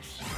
Yes.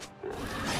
you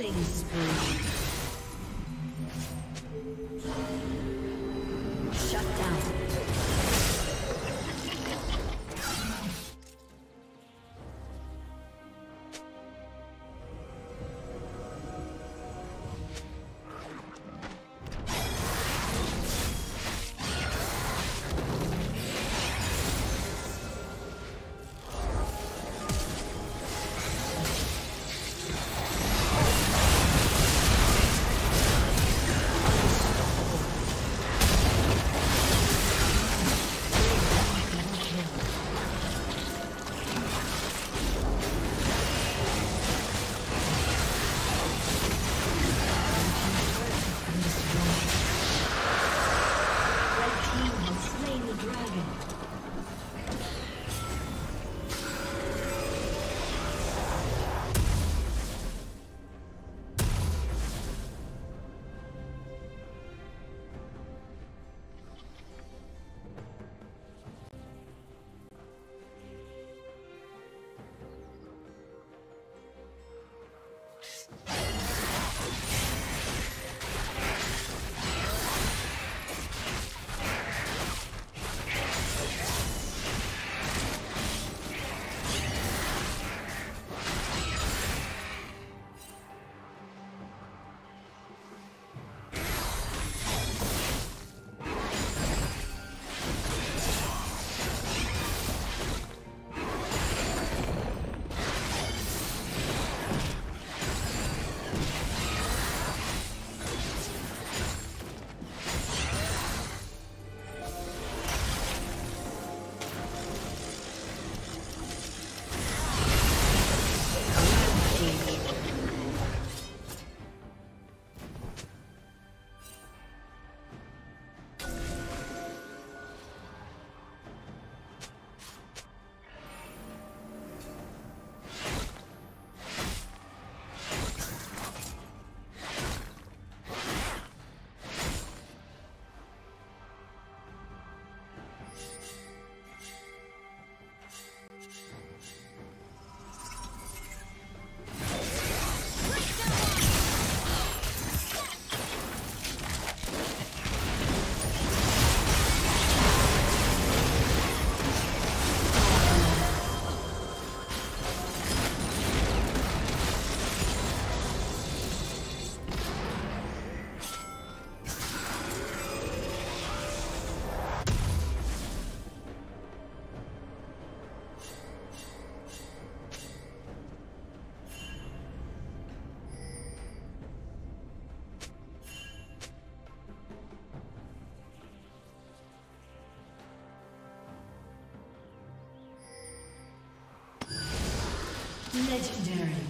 Killing spree. Legendary.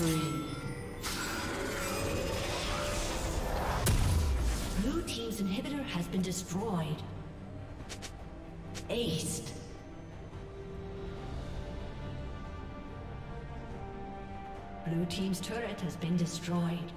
Spree. Blue Team's inhibitor has been destroyed. Aced. Blue Team's turret has been destroyed.